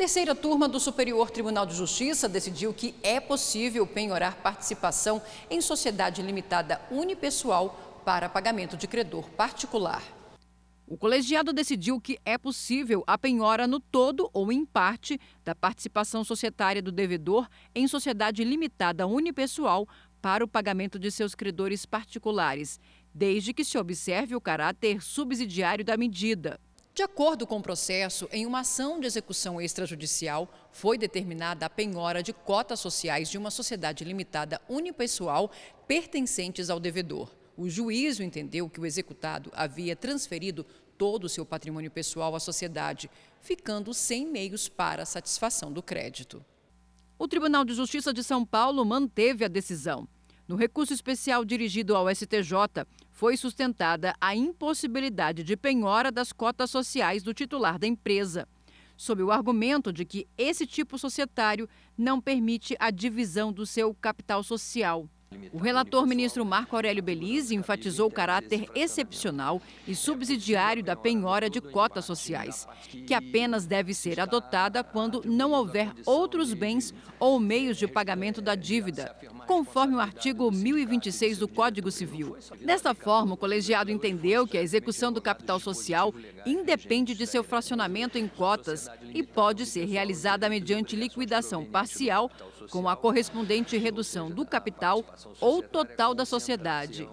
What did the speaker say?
Terceira turma do Superior Tribunal de Justiça decidiu que é possível penhorar participação em sociedade limitada unipessoal para pagamento de credor particular. O colegiado decidiu que é possível a penhora no todo ou em parte da participação societária do devedor em sociedade limitada unipessoal para o pagamento de seus credores particulares, desde que se observe o caráter subsidiário da medida. De acordo com o processo, em uma ação de execução extrajudicial, foi determinada a penhora de cotas sociais de uma sociedade limitada unipessoal pertencentes ao devedor. O juízo entendeu que o executado havia transferido todo o seu patrimônio pessoal à sociedade, ficando sem meios para a satisfação do crédito. O Tribunal de Justiça de São Paulo manteve a decisão. No recurso especial dirigido ao STJ, foi sustentada a impossibilidade de penhora das cotas sociais do titular da empresa, sob o argumento de que esse tipo societário não permite a divisão do seu capital social. O relator ministro Marco Aurélio Belize enfatizou o caráter excepcional e subsidiário da penhora de cotas sociais, que apenas deve ser adotada quando não houver outros bens ou meios de pagamento da dívida, conforme o artigo 1026 do Código Civil. Desta forma, o colegiado entendeu que a execução do capital social independe de seu fracionamento em cotas e pode ser realizada mediante liquidação parcial com a correspondente redução do capital ou total da sociedade.